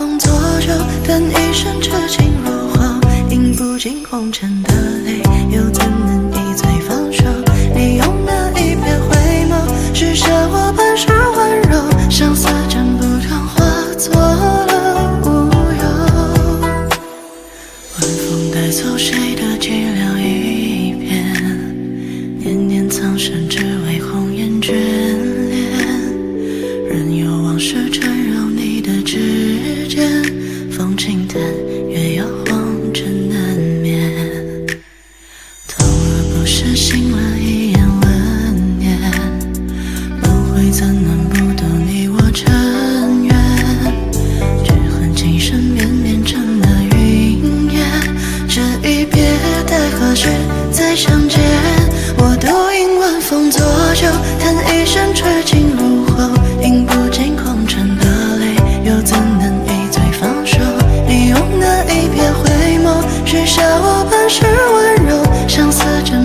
风作酒，叹一生痴情如火，饮不尽红尘的泪，又怎能一醉方休？你用那一瞥回眸，许下我半世温柔，相思斩不断，化作了乌有。晚风带走谁的寂寥一片？年年苍生，只为红颜眷恋。任由往事缠绕是，醒了一眼万年。轮回怎能不渡你我尘缘？只恨情深绵绵成了云烟。这一别，待何时再相见？我独饮晚风作酒，叹一声痴情如火，饮不尽红尘的泪，又怎能一醉方休？你用那一瞥回眸，许下我半世温柔，相思枕。